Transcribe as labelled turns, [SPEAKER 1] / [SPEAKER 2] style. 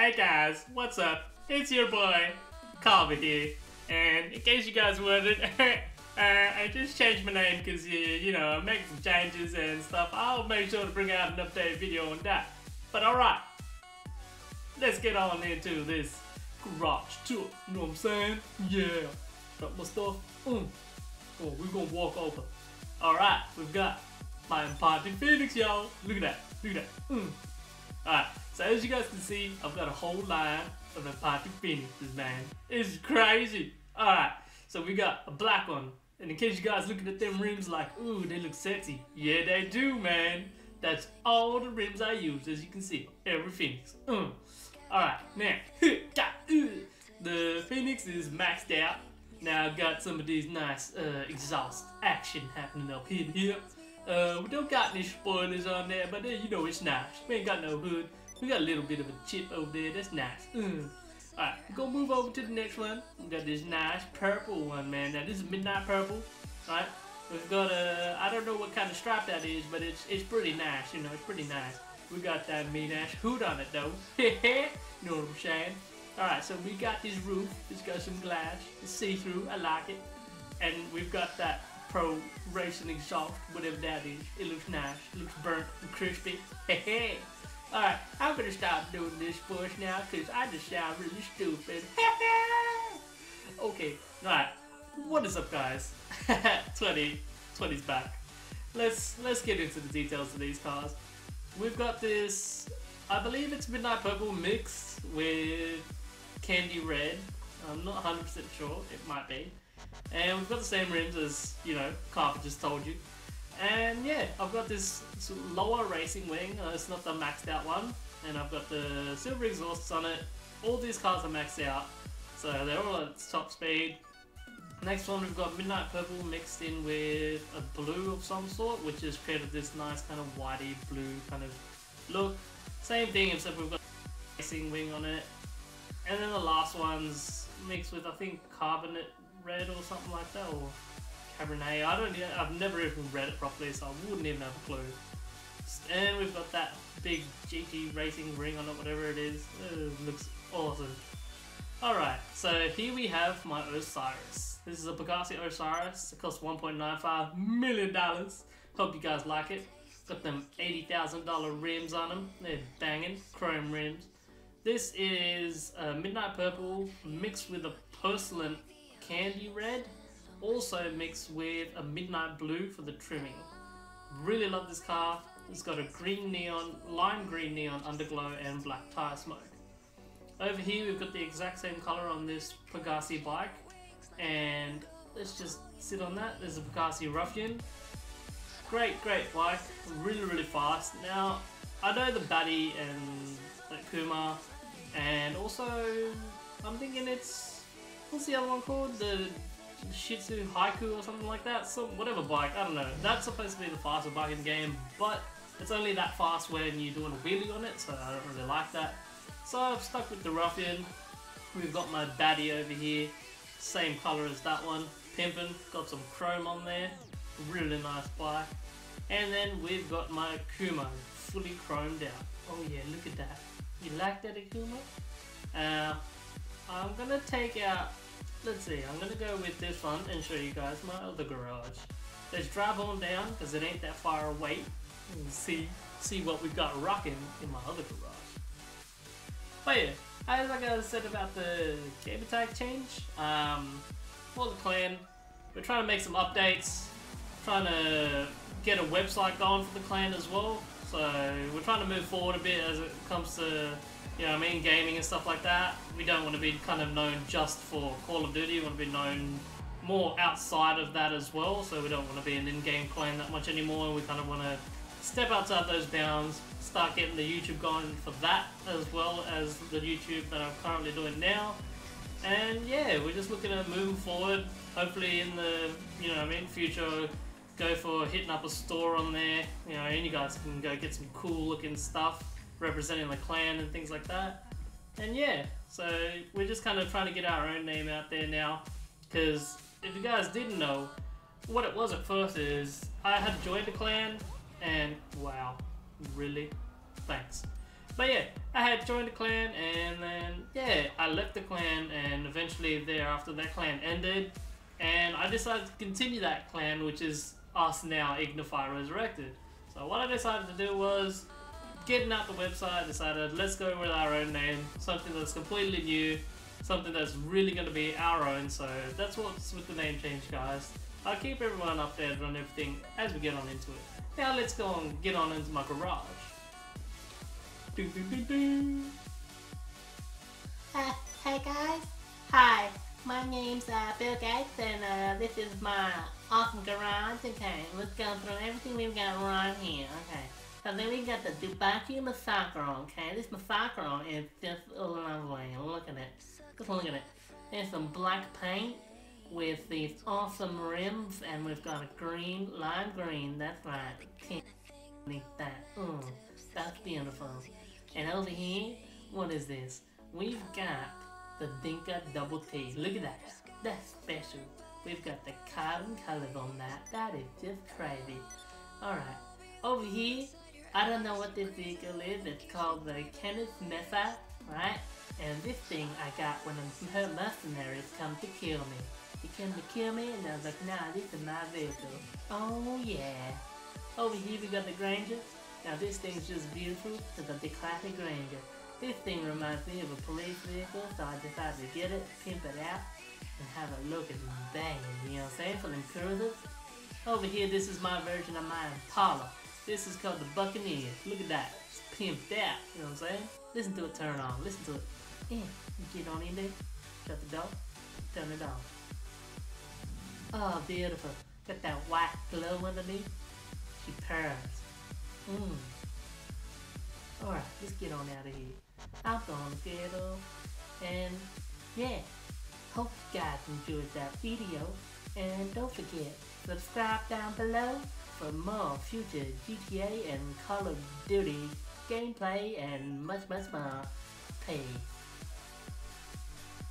[SPEAKER 1] Hey guys, what's up? It's your boy, Carver here. And in case you guys wondered, uh, I just changed my name because, uh, you know, I'm making some changes and stuff. I'll make sure to bring out an updated video on that. But alright, let's get on into this garage tour. You know what I'm saying? Yeah. Got my stuff. Mm. Oh, we're gonna walk over. Alright, we've got my Imponte Phoenix, y'all. Look at that. Look at that. Mm. Alright, so as you guys can see, I've got a whole line of Imponte Phoenixes, man. It's crazy. Alright, so we got a black one. And in case you guys looking at them rims like, ooh, they look sexy. Yeah, they do, man. That's all the rims I use, as you can see. Every Phoenix. Mm. Alright, now, the Phoenix is maxed out. Now I've got some of these nice uh, exhaust action happening up in here. Uh, we don't got any spoilers on there, but uh, you know it's nice. We ain't got no hood. We got a little bit of a chip over there. That's nice. Mm. Alright, we're gonna move over to the next one. We got this nice purple one, man. Now this is midnight purple. Alright, we've got a I don't know what kind of stripe that is, but it's it's pretty nice. You know, it's pretty nice. We got that mean ass hood on it though. you know what I'm saying? Alright, so we got this roof. It's got some glass. It's see-through. I like it. And we've got that Pro Racing exhaust, whatever that is. It looks nice. It looks burnt and crispy. Alright, I'm gonna stop doing this push now because I just sound really stupid. okay, alright. What is up guys? 20, 20's back. Let's let's get into the details of these cars. We've got this I believe it's Midnight Purple mixed with Candy Red. I'm not 100% sure, it might be. And we've got the same rims as, you know, Carver just told you. And yeah, I've got this lower racing wing, uh, it's not the maxed out one. And I've got the silver exhausts on it. All these cars are maxed out, so they're all at top speed. Next one we've got Midnight Purple mixed in with a blue of some sort, which has created this nice kind of whitey blue kind of look. Same thing except we've got racing wing on it. And then the last one's mixed with I think carbonate red or something like that, or Cabernet. I don't. I've never even read it properly, so I wouldn't even have a clue. And we've got that big GT racing ring on it, whatever it is. It looks awesome. Alright, so here we have my Osiris. This is a Pegassi Osiris. It costs $1.95 million. Hope you guys like it. Got them $80,000 rims on them. They're banging. Chrome rims. This is a Midnight Purple mixed with a porcelain candy red, also mixed with a midnight blue for the trimming. Really love this car. It's got a green neon, lime green neon underglow and black tire smoke. Over here we've got the exact same color on this Pegassi bike and let's just sit on that. There's a Pegassi Ruffian. Great, great bike. Really, really fast. Now, I know the Bati and the Kuma and also I'm thinking it's what's the other one called? The Shitzu Haiku or something like that? So whatever bike, I don't know. That's supposed to be the fastest bike in the game, but it's only that fast when you're doing a wheelie on it, so I don't really like that. So I've stuck with the Ruffian. We've got my Bati over here, same colour as that one. Pimpin', got some chrome on there, really nice bike. And then we've got my Kuma, fully chromed out. Oh yeah, look at that. You like that Akuma? Uh, I'm gonna take out, let's see, I'm gonna go with this one and show you guys my other garage. Let's drive on down, because it ain't that far away, and see, see what we've got rocking in my other garage. But yeah, as I said about the gamertag change, um, for the clan, we're trying to make some updates, trying to get a website going for the clan as well, so we're trying to move forward a bit as it comes to you know what I mean, gaming and stuff like that. We don't want to be kind of known just for Call of Duty, we want to be known more outside of that as well, so we don't want to be an in-game clan that much anymore, we kind of want to step outside those bounds, start getting the YouTube going for that, as well as the YouTube that I'm currently doing now. And yeah, we're just looking at moving forward, hopefully in the, you know I mean, future, go for hitting up a store on there, you know, and you guys can go get some cool looking stuff representing the clan and things like that. And yeah, so we're just kind of trying to get our own name out there now. Because if you guys didn't know, what it was at first is I had joined the clan and wow, really? Thanks. But yeah, I had joined the clan and then yeah, I left the clan and eventually thereafter that clan ended and I decided to continue that clan which is us now Ignify Resurrected. So what I decided to do was getting out the website, decided let's go with our own name, something that's completely new, something that's really going to be our own. So that's what's with the name change, guys. I'll keep everyone updated on everything as we get on into it. Now let's go and get on into my garage.
[SPEAKER 2] Uh, hey guys, hi, my name's uh, Bill Gates and uh, this is my awesome garage. Okay, let's go through everything we've got right here. Okay, so then we got the Dubaki Massacron. Okay, this Massacron is just lovely. Look at it. Just look at it. There's some black paint with these awesome rims and we've got a green, lime green. That's right. Can't beat that. Mm, that's beautiful. And over here, what is this? We've got the Dinka Double T. Look at that. That's special. We've got the carbon colors on that. That is just crazy. Alright. Over here, I don't know what this vehicle is. It's called the Canis Mesa, right? And this thing I got when her mercenaries come to kill me. They came to kill me and I was like, nah, this is my vehicle. Oh yeah. Over here we got the Granger. Now this thing's just beautiful because of the classic Granger. This thing reminds me of a police vehicle, so I decided to get it, pimp it out, and have it look and bang, you know what I'm saying, for them cruisers. Over here, this is my version of my Impala. This is called the Buccaneer. Look at that. It's pimped out, you know what I'm saying? Listen to it turn on, listen to it. Yeah, get on in there, shut the door, turn it on. Oh, beautiful. Got that white glow underneath. She purrs. Mmm. Alright, let's get on out of here. I'm gonna get. And yeah, hope you guys enjoyed that video. And don't forget, subscribe down below for more future GTA and Call of Duty gameplay and much, much more. Peace.